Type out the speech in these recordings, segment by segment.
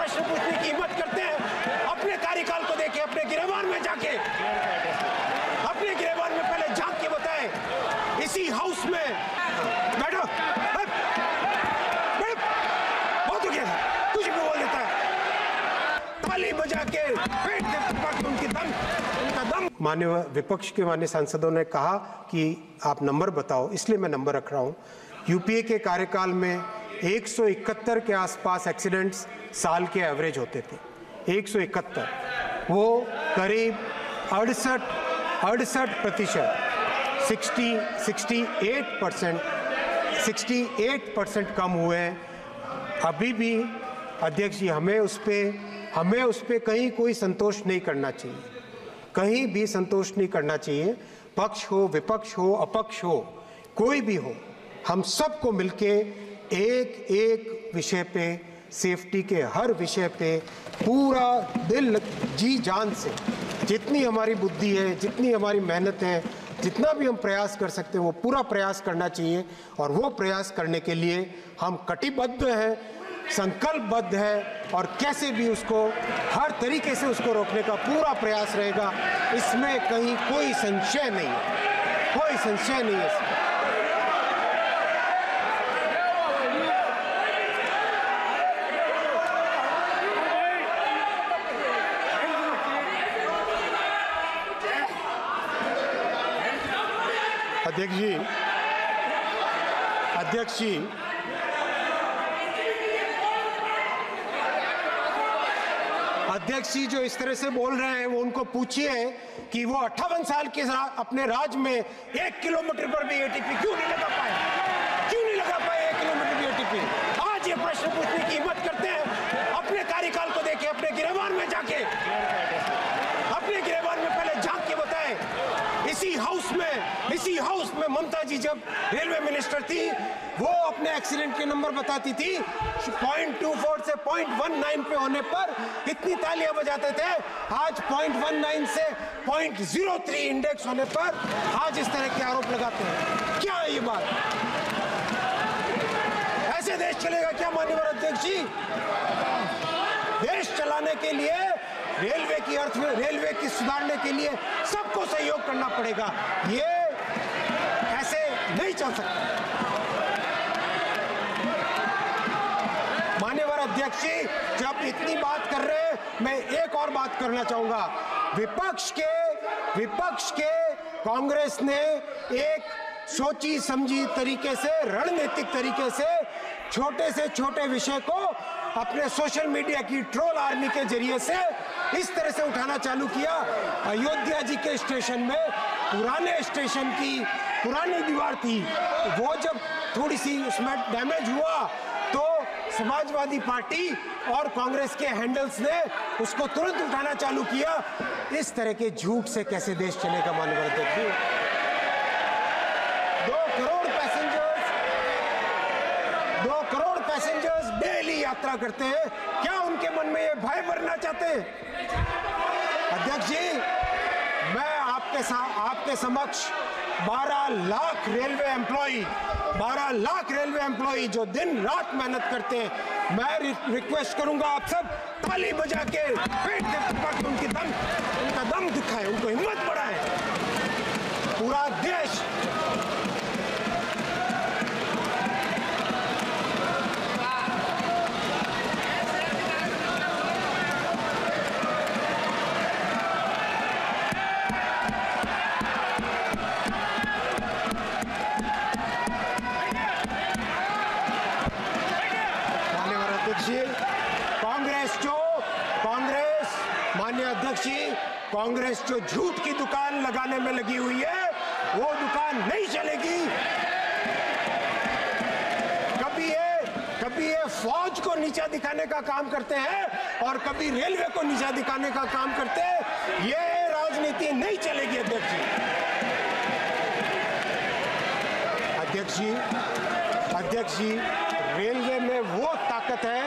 प्रश्न पूछने की हिम्मत करते हैं। अपने कार्यकाल को देखे, अपने गिरबान में जाके। अपने गिरबान में पहले झाँक के बताए। इसी हाउस में बैठो। बहुत हो गया कुछ भी बोल देता है। ताली बजा के मान्य विपक्ष के मान्य सांसदों ने कहा कि आप नंबर बताओ, इसलिए मैं नंबर रख रहा हूँ। यूपीए के कार्यकाल में 171 के आसपास एक्सीडेंट्स साल के एवरेज होते थे। 171 वो करीब अड़सठ अड़सठ प्रतिशत, sixty sixty eight percent, sixty eight percent कम हुए हैं। अभी भी अध्यक्ष जी, हमें उस पर हमें उस पर कहीं कोई संतोष नहीं करना चाहिए। कहीं भी संतोष नहीं करना चाहिए। पक्ष हो, विपक्ष हो, अपक्ष हो, कोई भी हो, हम सबको मिलके एक एक विषय पे सेफ्टी के हर विषय पे पूरा दिल जी जान से। जितनी हमारी बुद्धि है, जितनी हमारी मेहनत है, जितना भी हम प्रयास कर सकते हैं, वो पूरा प्रयास करना चाहिए। और वो प्रयास करने के लिए हम कटिबद्ध हैं, संकल्पबद्ध है और कैसे भी उसको, हर तरीके से उसको रोकने का पूरा प्रयास रहेगा, इसमें कहीं कोई संशय नहीं है। कोई संशय नहीं है अध्यक्ष जी। अध्यक्ष जी। अध्यक्ष जी जो इस तरह से बोल रहे हैं, वो उनको पूछिए कि वो अट्ठावन साल के अपने राज में एक किलोमीटर पर भी एटीपी क्यों नहीं लगा पाए? क्यों नहीं लगा पाए एक किलोमीटर भी एटीपी आज ये प्रश्न पूछने की हिम्मत करते हैं। अपने कार्यकाल को देखे, अपने गिरबान में जाके अपने गिरबान में पहले झाँक के बताए इसी हाउस में इसी हाउस में ममता जी, जब रेलवे मिनिस्टर थी, वो अपने एक्सीडेंट के नंबर बताती थी पॉइंट टू फोर से पॉइंट वन नाइन पे होने पर इतनी तालियाँ बजाते थे। आज पॉइंट वन नाइन से पॉइंट ज़ीरो थ्री इंडेक्स होने पर आज इस तरह के आरोप लगाते हैं। क्या है ये बात? ऐसे देश चलेगा क्या मान्यवर अध्यक्ष जी? देश चलाने के लिए, रेलवे की अर्थ रेलवे की सुधारने के लिए सबको सहयोग करना पड़ेगा। ये नहीं चल सकता। मान्यवर अध्यक्ष जी जब इतनी बात कर रहे हैं, मैं एक और बात करना चाहूँगा। विपक्ष के विपक्ष के कांग्रेस ने एक सोची समझी तरीके से, रणनीतिक तरीके से छोटे से छोटे विषय को अपने सोशल मीडिया की ट्रोल आर्मी के ज़रिए से इस तरह से उठाना चालू किया। अयोध्या जी के स्टेशन में, पुराने स्टेशन की पुरानी दीवार थी। वो जब थोड़ी सी उसमें डैमेज हुआ तो समाजवादी पार्टी और कांग्रेस के हैंडल्स ने उसको तुरंत उठाना चालू किया। इस तरह के झूठ से कैसे देश चलेगा मानव देखिए दो करोड़ पैसेंजर्स दो करोड़ पैसेंजर्स डेली यात्रा करते हैं। क्या उनके मन में ये भय भरना चाहते हैं? अध्यक्ष जी, मैं आपके साथ आपके समक्ष 12 lakh railway employ 12 lakh railway employ जो दिन रात मेहनत करते हैं। मैं रि, रिक्वेस्ट करूँगा आप सब ताली बजा के पेट के उनकी दम उनका दम दिखाए उनको दुकान नहीं चलेगी। कभी ये कभी ये फौज को नीचा दिखाने का काम करते हैं और कभी रेलवे को नीचा दिखाने का काम करते हैं, ये राजनीति नहीं चलेगी अध्यक्ष जी। अध्यक्ष जी अध्यक्ष जी, रेलवे में वो ताकत है,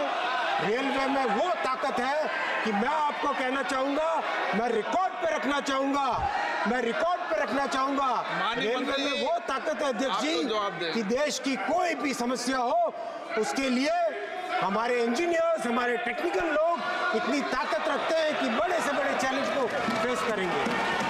रेलवे में वो ताकत है कि मैं आपको कहना चाहूँगा, मैं रिकॉर्ड पे रखना चाहूँगा, मैं रिकॉर्ड रखना चाहूँगा। रेलवे में वो ताकत है अध्यक्ष जी कि देश की कोई भी समस्या हो उसके लिए हमारे इंजीनियर्स हमारे टेक्निकल लोग इतनी ताकत रखते हैं कि बड़े से बड़े चैलेंज को फेस करेंगे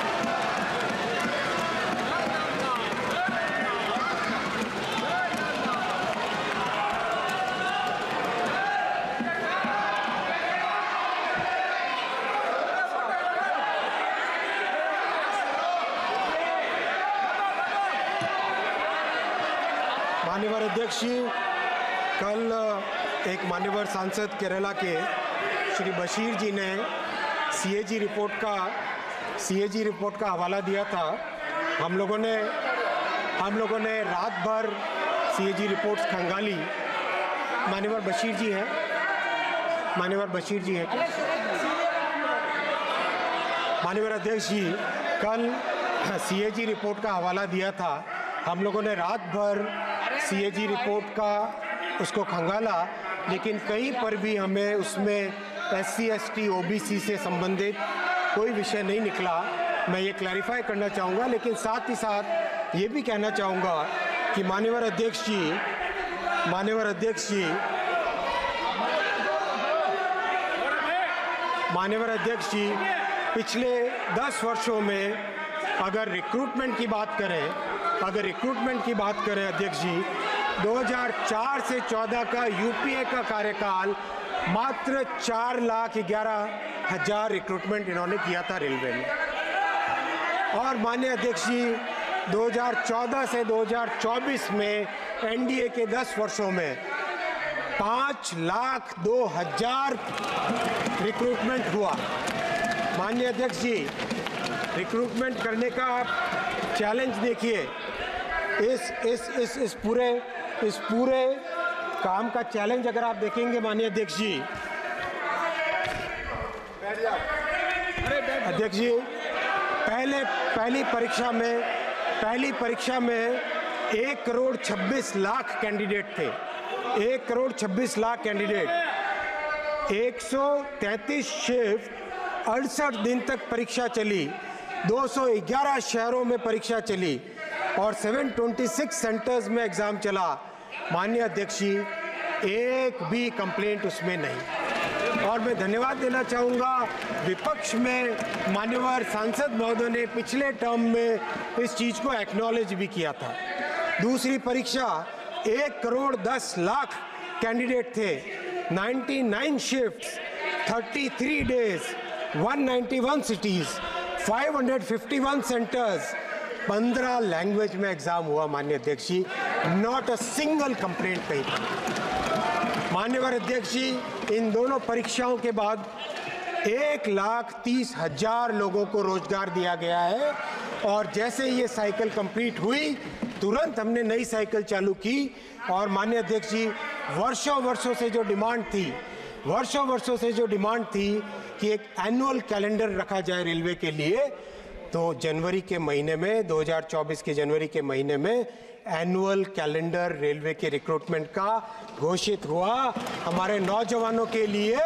मान्यवर अध्यक्ष जी कल एक मान्यवर सांसद केरला के श्री बशीर जी ने सीएजी रिपोर्ट का सीएजी रिपोर्ट का हवाला दिया था। हम लोगों ने, हम लोगों ने रात भर सीएजी रिपोर्ट्स खंगाली। मान्यवर बशीर जी हैं। मान्यवर बशीर जी हैं। मान्यवर अध्यक्ष जी, कल सीएजी रिपोर्ट का हवाला दिया था। हम लोगों ने रात भर सीएजी रिपोर्ट का उसको खंगाला। लेकिन कहीं पर भी हमें उसमें S C S T O B C से संबंधित कोई विषय नहीं निकला। मैं ये क्लैरिफाई करना चाहूँगा, लेकिन साथ ही साथ ये भी कहना चाहूँगा कि मान्यवर अध्यक्ष जी, मान्यवर अध्यक्ष जी, मान्यवर अध्यक्ष जी, पिछले दस वर्षों में अगर रिक्रूटमेंट की बात करें, अगर रिक्रूटमेंट की बात करें अध्यक्ष जी 2004 से 14 का यूपीए का कार्यकाल मात्र चार लाख ग्यारह हज़ार रिक्रूटमेंट इन्होंने किया था रेलवे में। और माननीय अध्यक्ष जी 2014 से 2024 में एनडीए के 10 वर्षों में पाँच लाख दो हज़ार रिक्रूटमेंट हुआ। माननीय अध्यक्ष जी रिक्रूटमेंट करने का आप चैलेंज देखिए। इस इस इस इस पूरे इस पूरे काम का चैलेंज अगर आप देखेंगे, माननीय अध्यक्ष जी। अध्यक्ष जी, पहले, पहली परीक्षा में, पहली परीक्षा में एक करोड़ छब्बीस लाख कैंडिडेट थे। एक करोड़ छब्बीस लाख कैंडिडेट 133 शिफ्ट अड़सठ दिन तक परीक्षा चली। 211 शहरों में परीक्षा चली। और 726 सेंटर्स में एग्ज़ाम चला। माननीय अध्यक्ष जी, एक भी कंप्लेंट उसमें नहीं। और मैं धन्यवाद देना चाहूँगा विपक्ष में मान्यवर सांसद महोदय ने पिछले टर्म में इस चीज़ को एक्नॉलेज भी किया था। दूसरी परीक्षा, एक करोड़ दस लाख कैंडिडेट थे। 99 shifts 33 days 191 cities 551 centres 15 language में एग्ज़ाम हुआ माननीय अध्यक्ष जी। नॉट अ सिंगल कंप्लेंट कहीं मान्यवर अध्यक्ष जी, इन दोनों परीक्षाओं के बाद एक लाख तीस हज़ार लोगों को रोज़गार दिया गया है और जैसे ये साइकिल कंप्लीट हुई, तुरंत हमने नई साइकिल चालू की और माननीय अध्यक्ष जी, वर्षों वर्षों से जो डिमांड थी, वर्षों वर्षों से जो डिमांड थी कि एक एनुअल कैलेंडर रखा जाए रेलवे के लिए तो जनवरी के महीने में 2024 के जनवरी के महीने में एनुअल कैलेंडर रेलवे के रिक्रूटमेंट का घोषित हुआ। हमारे नौजवानों के लिए,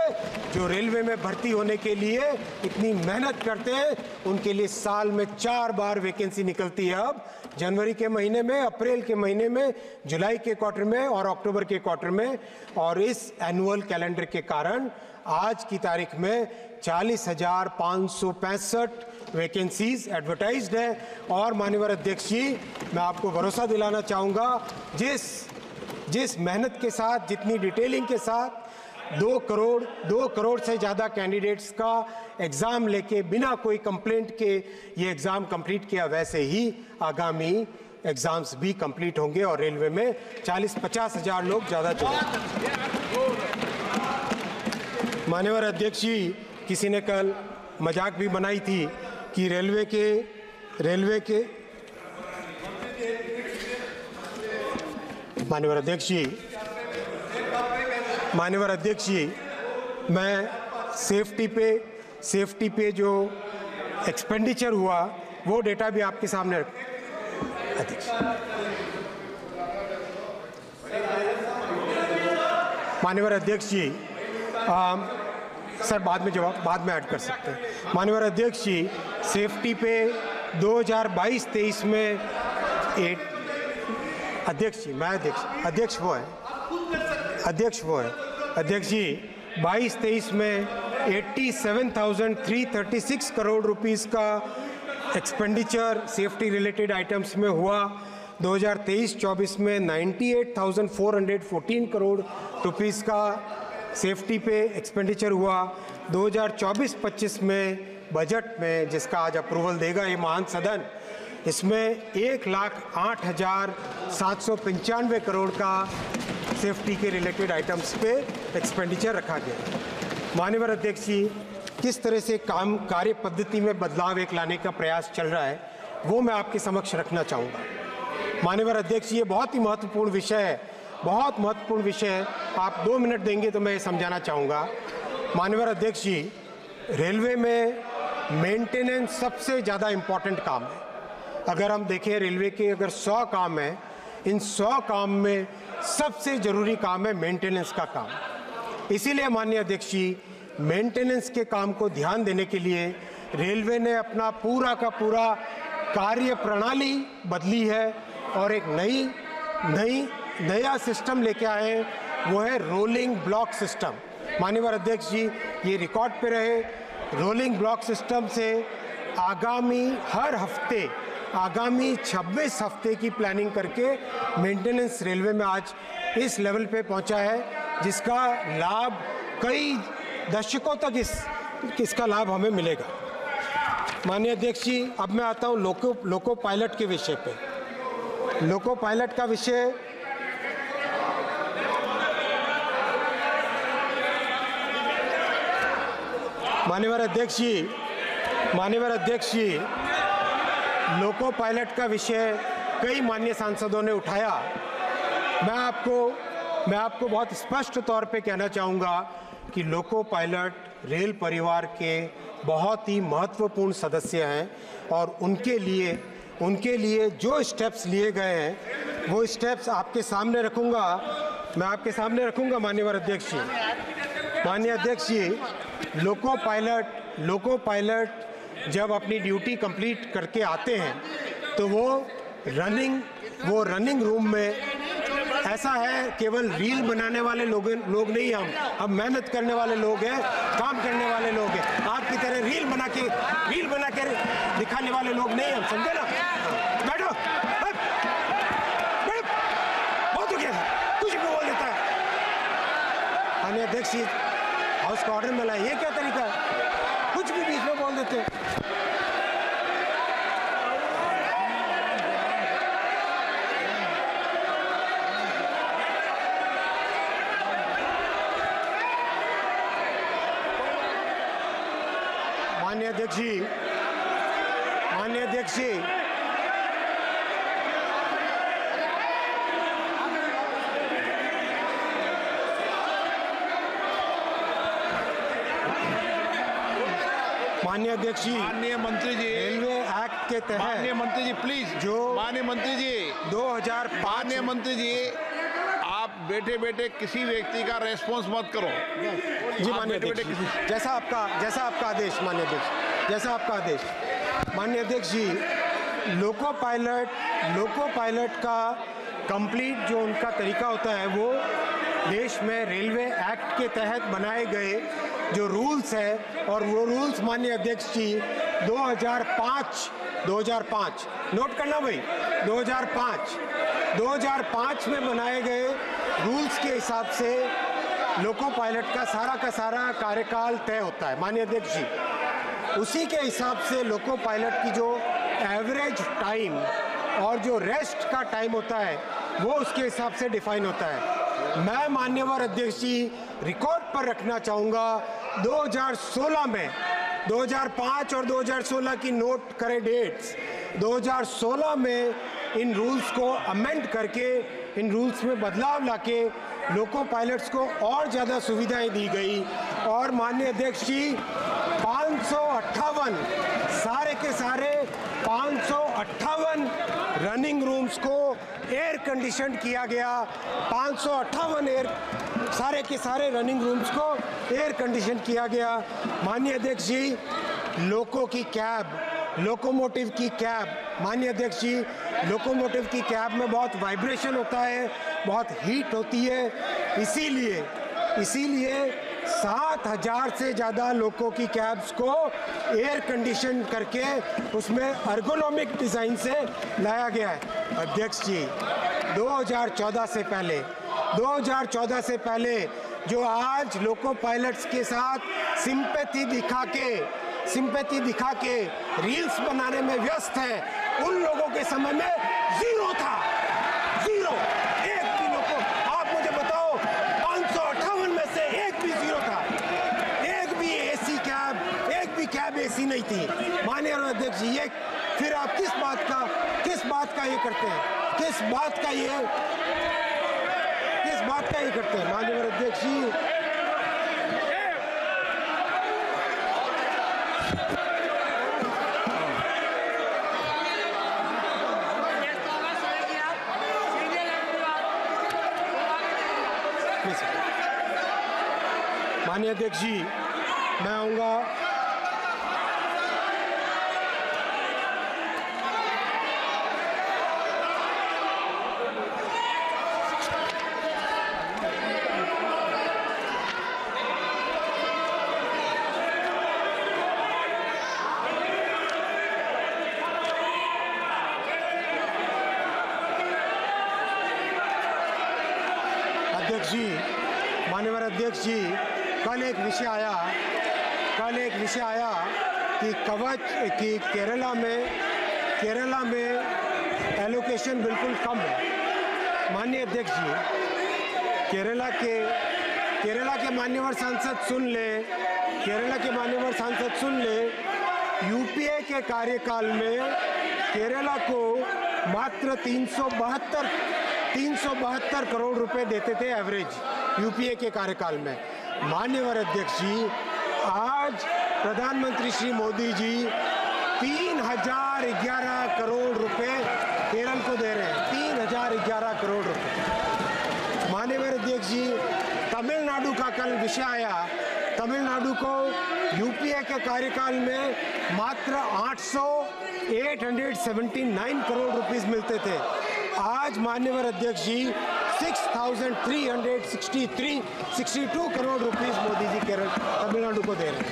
जो रेलवे में भर्ती होने के लिए इतनी मेहनत करते हैं, उनके लिए साल में चार बार वैकेंसी निकलती है अब। जनवरी के महीने में, अप्रैल के महीने में, जुलाई के क्वार्टर में और अक्टूबर के क्वार्टर में और इस एनुअल कैलेंडर के कारण आज की तारीख में चालीस हज़ार पाँच सौ पैंसठ वैकेंसीज एडवर्टाइज्ड है। और मान्यवर अध्यक्ष जी, मैं आपको भरोसा दिलाना चाहूँगा, जिस जिस मेहनत के साथ, जितनी डिटेलिंग के साथ दो करोड़ दो करोड़ से ज़्यादा कैंडिडेट्स का एग्ज़ाम लेके, बिना कोई कंप्लेंट के ये एग्ज़ाम कंप्लीट किया, वैसे ही आगामी एग्ज़ाम्स भी कंप्लीट होंगे और रेलवे में 40-50 हज़ार लोग ज़्यादा जुड़े मान्यवर अध्यक्ष जी किसी ने कल मज़ाक भी बनाई थी कि रेलवे के रेलवे के मान्यवर अध्यक्ष जी मान्यवर अध्यक्ष जी मैं सेफ्टी पे सेफ्टी पे जो एक्सपेंडिचर हुआ वो डेटा भी आपके सामने अध्यक्ष मान्यवर अध्यक्ष जी आम, सर बाद में जवाब बाद में ऐड कर सकते हैं। माननीय अध्यक्ष जी सेफ्टी पे 2022-23 में एट अध्यक्ष जी मैं अध्यक्ष अध्यक्ष वो है अध्यक्ष वो है। अध्यक्ष जी 22-23 में 87,336 करोड़ रुपीस का एक्सपेंडिचर सेफ्टी रिलेटेड आइटम्स में हुआ। 2023-24 में 98,414 करोड़ रुपीस का सेफ्टी पे एक्सपेंडिचर हुआ। 2024-25 में बजट में जिसका आज अप्रूवल देगा ये महान सदन, इसमें एक लाख आठ हज़ार सात सौ पंचानवे करोड़ का सेफ्टी के रिलेटेड आइटम्स पे एक्सपेंडिचर रखा गया। मान्यवर अध्यक्ष जी, किस तरह से काम कार्य पद्धति में बदलाव एक लाने का प्रयास चल रहा है, वो मैं आपके समक्ष रखना चाहूँगा। मान्यवर अध्यक्ष ये बहुत ही महत्वपूर्ण विषय है, बहुत महत्वपूर्ण विषय है। आप दो मिनट देंगे तो मैं ये समझाना चाहूँगा। मान्यवर अध्यक्ष जी, रेलवे में मेंटेनेंस सबसे ज़्यादा इंपॉर्टेंट काम है। अगर हम देखें रेलवे के अगर सौ काम है, इन सौ काम में सबसे ज़रूरी काम है मेंटेनेंस का काम। इसीलिए माननीय अध्यक्ष जी मेंटेनेंस के काम को ध्यान देने के लिए रेलवे ने अपना पूरा का पूरा कार्य प्रणाली बदली है और एक नई नई, नया सिस्टम लेके आए वो है रोलिंग ब्लॉक सिस्टम मान्यवर अध्यक्ष जी, ये रिकॉर्ड पे रहे। रोलिंग ब्लॉक सिस्टम से आगामी हर हफ़्ते, आगामी 26 हफ़्ते की प्लानिंग करके मेंटेनेंस रेलवे में आज इस लेवल पे पहुँचा है, जिसका लाभ कई दशकों तक इस इसका लाभ हमें मिलेगा। माननीय अध्यक्ष जी, अब मैं आता हूँ लोको लोको पायलट के विषय पे। लोको पायलट का विषय मान्यवर अध्यक्ष जी मान्यवर अध्यक्ष जी, लोको पायलट का विषय कई मान्य सांसदों ने उठाया। मैं आपको मैं आपको बहुत स्पष्ट तौर पे कहना चाहूँगा कि लोको पायलट रेल परिवार के बहुत ही महत्वपूर्ण सदस्य हैं और उनके लिए उनके लिए जो स्टेप्स लिए गए हैं, वो स्टेप्स आपके सामने रखूँगा। मैं आपके सामने रखूँगा मान्यवर अध्यक्ष जी। माननीय अध्यक्ष जी लोको पायलट लोको पायलट जब अपनी ड्यूटी कंप्लीट करके आते हैं तो वो रनिंग वो रनिंग रूम में ऐसा है, केवल रील बनाने वाले लोग लोग नहीं हम हम मेहनत करने वाले लोग हैं, काम करने वाले लोग हैं। आपकी तरह रील बना के रील बना के दिखाने वाले लोग नहीं हम, समझे ना? बैठो बहुत हो गया कुछ भी बोल देता है। माननीय अध्यक्ष जी हाउस का ऑर्डर मिला ये क्या तरीका है? कुछ भी बीच में बोल देते हैं माननीय अध्यक्ष जी माननीय अध्यक्ष जी माननीय अध्यक्ष जी माननीय मंत्री जी। रेलवे एक्ट के तहत माननीय मंत्री जी प्लीज़ जो- माननीय मंत्री जी। 2005 माननीय मंत्री जी आप बैठे बैठे किसी व्यक्ति का रेस्पॉन्स मत करो। जी माननीय अध्यक्ष जैसा आपका जैसा आपका आदेश माननीय अध्यक्ष जैसा आपका आदेश। माननीय अध्यक्ष जी लोको पायलट लोको पायलट का कंप्लीट जो उनका तरीका होता है वो देश में रेलवे एक्ट के तहत बनाए गए जो रूल्स है, और वो रूल्स माननीय अध्यक्ष जी 2005 2005 नोट करना भाई 2005 2005 में बनाए गए रूल्स के हिसाब से लोको पायलट का सारा का सारा कार्यकाल तय होता है, माननीय अध्यक्ष जी। उसी के हिसाब से लोको पायलट की जो एवरेज टाइम और जो रेस्ट का टाइम होता है, वो उसके हिसाब से डिफाइन होता है। मैं मान्यवर अध्यक्ष जी रिकॉर्ड पर रखना चाहूँगा 2016 में 2005 और 2016 की नोट करें डेट्स 2016 में इन रूल्स को अमेंड करके, इन रूल्स में बदलाव लाके लोको पायलट्स को और ज़्यादा सुविधाएँ दी गई। और माननीय अध्यक्ष जी, पाँच सौ अट्ठावन सारे के सारे पाँच सौ अट्ठावन रनिंग रूम्स को कंडीशन किया गया। पाँच सौ अट्ठावन एयर सारे के सारे रनिंग रूम्स को एयर कंडीशन किया गया। माननीय अध्यक्ष जी, लोको की कैब लोकोमोटिव की कैब माननीय अध्यक्ष जी लोकोमोटिव की कैब में बहुत वाइब्रेशन होता है, बहुत हीट होती है। इसीलिए इसीलिए सात हज़ार से ज़्यादा लोगों की कैब्स को एयर कंडीशन करके उसमें अर्गोनॉमिक डिज़ाइन से लाया गया है। अध्यक्ष जी 2014 से पहले 2014 से पहले जो आज लोको पायलट्स के साथ सिंपैथी दिखा के, सिंपैथी दिखा के रील्स बनाने में व्यस्त है, उन लोगों के समय में ज़ीरो था। ज़ीरो। एक भी लोग को, आप मुझे बताओ, पाँच सौ अट्ठावन में से एक भी ज़ीरो था। एक भी एसी कैब, एक भी कैब एसी नहीं थी। माननीय अध्यक्ष जी, ये फिर आप किस बात का, किस बात का ये करते हैं? किस बात का ये, किस बात का ये करते हैं? माननीय अध्यक्ष जी। माननीय अध्यक्ष जी, मैं आऊँगा। अध्यक्ष जी, मान्यवर अध्यक्ष जी, कल एक विषय आया, कल एक विषय आया कि कवच, कि केरला में केरला में एलोकेशन बिल्कुल कम है। माननीय अध्यक्ष जी, केरला के केरला के मान्यवर सांसद सुन ले, केरला के मान्यवर सांसद सुन ले, यूपीए के कार्यकाल में केरला को मात्र तीन सौ बहत्तर तीन सौ बहत्तर करोड़ रुपए देते थे एवरेज यूपीए के कार्यकाल में। मान्यवर अध्यक्ष जी, आज प्रधानमंत्री श्री मोदी जी तीन हज़ार ग्यारह करोड़ रुपए केरल को दे रहे हैं। तीन हज़ार ग्यारह करोड़ रुपए। मान्यवर अध्यक्ष जी, तमिलनाडु का कल विषय आया। तमिलनाडु को यूपीए के कार्यकाल में मात्र 800 879 करोड़ रुपीस मिलते थे। आज मान्यवर अध्यक्ष जी 6,363 62 करोड़ रुपीस मोदी जी केरल तमिलनाडु को दे रहे हैं।